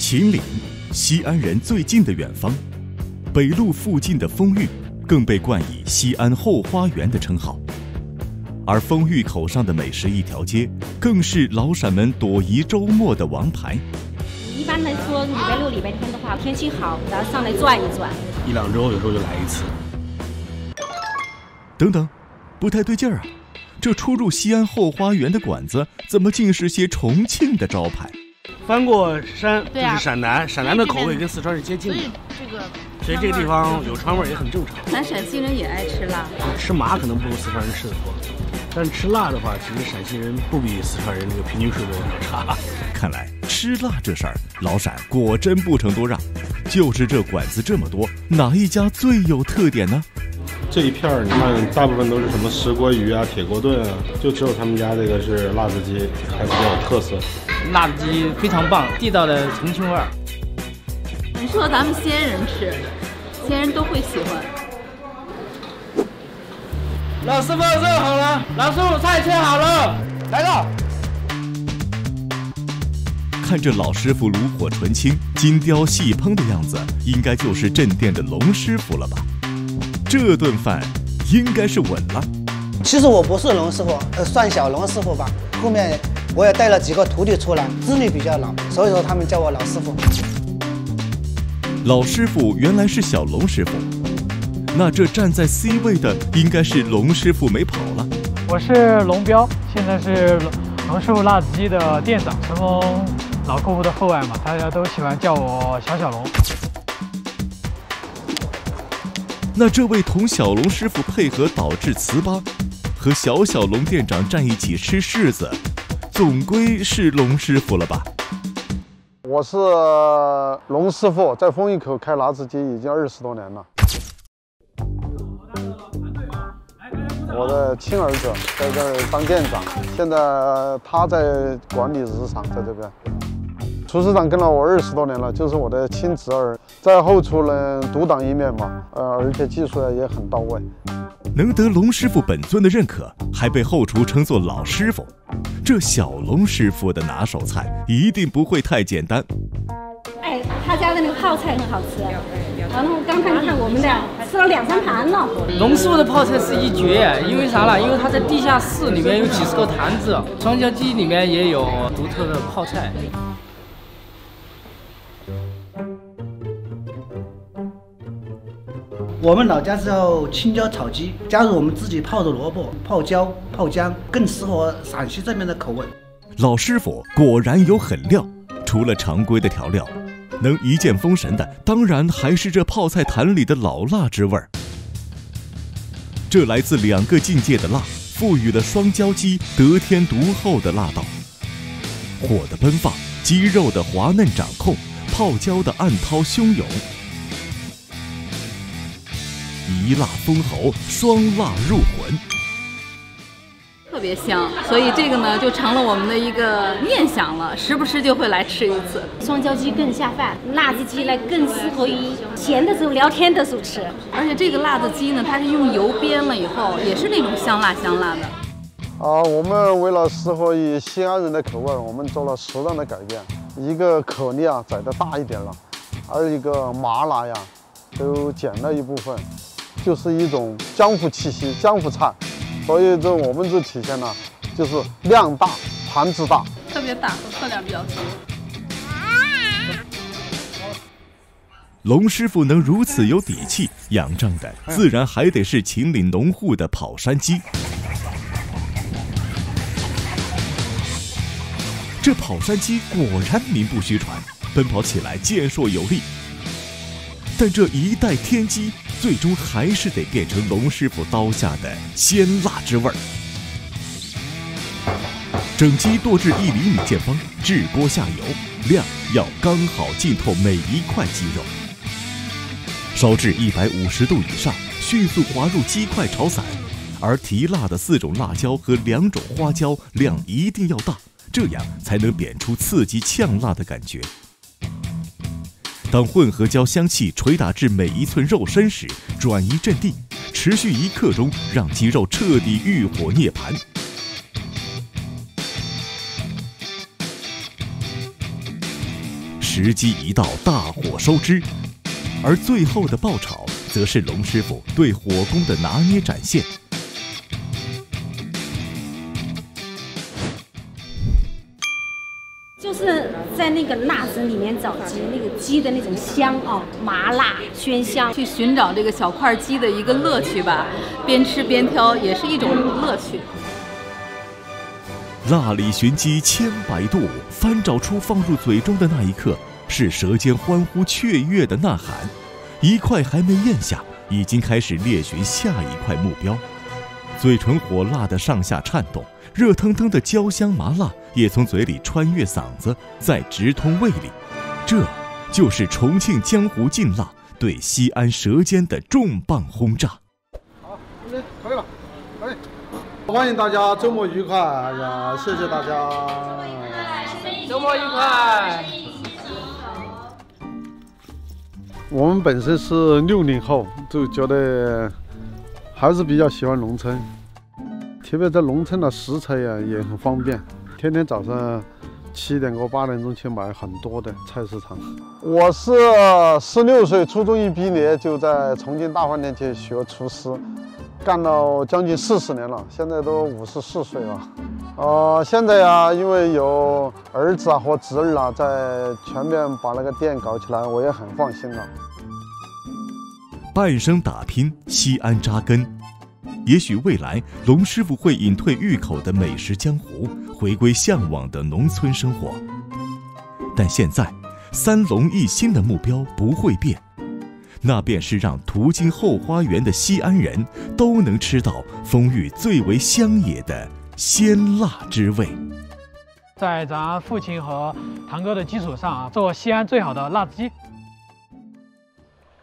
秦岭，西安人最近的远方，北路附近的丰裕，更被冠以“西安后花园”的称号。而丰裕口上的美食一条街，更是老陕们躲移周末的王牌。一般来说，礼拜六、礼拜天的话，天气好，咱上来转一转。一两周有时候就来一次。等等，不太对劲儿啊！这出入西安后花园的馆子，怎么尽是些重庆的招牌？翻过山就啊是陕南，陕南的口味跟四川是接近的，这个所以这个地方有川味儿也很正常。咱陕西人也爱吃辣。吃麻可能不如四川人吃的多，但是吃辣的话，其实陕西人不比四川人这个平均水准要差。看来吃辣这事儿，老陕果真不成多让。就是这馆子这么多，哪一家最有特点呢？这一片儿，你看，大部分都是什么石锅鱼啊、铁锅炖啊，就只有他们家这个是辣子鸡，还比较有特色。辣子鸡非常棒，地道的重庆味儿。很适合咱们西安人吃，西安人都会喜欢。老师傅肉好了，老师傅菜切好了，来了。看这老师傅炉火纯青、精雕细烹的样子，应该就是镇店的龙师傅了吧？这顿饭应该是稳了。其实我不是龙师傅，呃，算小龙师傅吧。后面我也带了几个徒弟出来，资历比较老，所以说他们叫我老师傅。老师傅原来是小龙师傅，那这站在 C 位的应该是龙师傅没跑了。我是龙彪，现在是龙龙师傅辣子鸡的店长，承蒙老客户的厚爱嘛，大家都喜欢叫我小小龙。那这位同小龙师傅配合导致糍粑，和小小龙店长站一起吃柿子，总归是龙师傅了吧？我是龙师傅，在丰益口开辣子鸡已经二十多年了。我的亲儿子在这儿当店长，现在他在管理日常，在这边。厨师长跟了我二十多年了，就是我的亲侄儿，在后厨能独当一面嘛，呃，而且技术也很到位。能得龙师傅本尊的认可，还被后厨称作老师傅，这小龙师傅的拿手菜一定不会太简单。哎，他家的那个泡菜很好吃。然后刚才你看我们俩吃了两三盘了。龙师傅的泡菜是一绝，因为啥呢？因为他在地下室里面有几十个坛子，双椒鸡里面也有独特的泡菜。我们老家叫青椒炒鸡，加入我们自己泡的萝卜、泡椒、泡姜，更适合陕西这边的口味。老师傅果然有狠料，除了常规的调料，能一剑封神的，当然还是这泡菜坛里的老辣之味儿。这来自两个境界的辣，赋予了双椒鸡得天独厚的辣道。火的奔放，鸡肉的滑嫩掌控，泡椒的暗涛汹涌，一辣封喉，双辣入魂。特别香，所以这个呢就成了我们的一个念想了，时不时就会来吃一次。双椒鸡更下饭，辣子鸡呢更适合于闲的时候聊天的时候吃。而且这个辣子鸡呢，它是用油煸了以后，也是那种香辣香辣的。啊，我们为了适合于西安人的口味，我们做了适当的改变。一个颗粒啊宰的大一点了，还有一个麻辣呀，都减了一部分，就是一种江湖气息、江湖菜。所以这我们这体现了，就是量大、盘子大。特别大，分量比较足。龙师傅能如此有底气，仰仗的自然还得是秦岭农户的跑山鸡。这跑山鸡果然名不虚传，奔跑起来健硕有力。但这一代天鸡，最终还是得变成龙师傅刀下的鲜辣之味儿。整鸡剁至一厘米见方，至锅下油，量要刚好浸透每一块鸡肉。烧至一百五十度以上，迅速滑入鸡块炒散。而提辣的四种辣椒和两种花椒量一定要大，这样才能煸出刺激呛辣的感觉。当混合椒香气捶打至每一寸肉身时，转移阵地，持续一刻钟，让鸡肉彻底浴火涅槃。时机一到，大火收汁，而最后的爆炒，则是龙师傅对火功的拿捏展现。在那个辣子里面找鸡，那个鸡的那种香哦，麻辣鲜香，去寻找这个小块鸡的一个乐趣吧，边吃边挑也是一种乐趣。辣里寻鸡千百度，翻找出放入嘴中的那一刻，是舌尖欢呼雀跃的呐喊。一块还没咽下，已经开始猎寻下一块目标，嘴唇火辣的上下颤动，热腾腾的焦香麻辣也从嘴里穿越嗓子，再直通胃里。这，就是重庆江湖劲辣对西安舌尖的重磅轰炸。好，可以了，可以。欢迎大家，周末愉快！哎呀，谢谢大家，周末愉快。我们本身是六零后，就觉得还是比较喜欢农村，特别在农村的食材呀也很方便，天天早上七点过八点钟去买很多的菜市场。我是十六岁，初中一毕业就在重庆大饭店去学厨师。干了将近四十年了，现在都五十四岁了。呃，现在呀，因为有儿子啊和侄儿啊在全面把那个店搞起来，我也很放心了。半生打拼，西安扎根。也许未来龙师傅会隐退峪口的美食江湖，回归向往的农村生活。但现在，三龙一心的目标不会变。那便是让途经后花园的西安人都能吃到风域最为乡野的鲜辣之味。在咱父亲和堂哥的基础上啊，做西安最好的辣子鸡。